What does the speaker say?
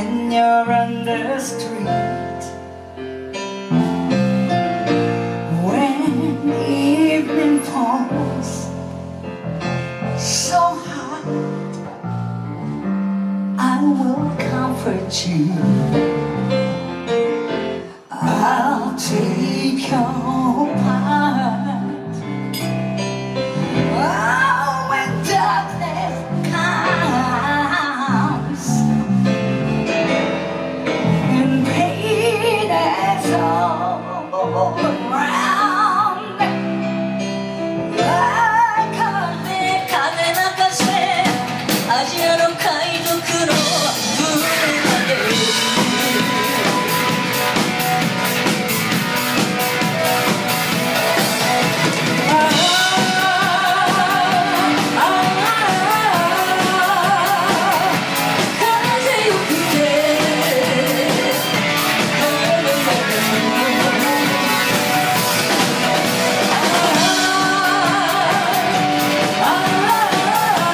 when you're on the street. When evening falls so hard I will comfort you.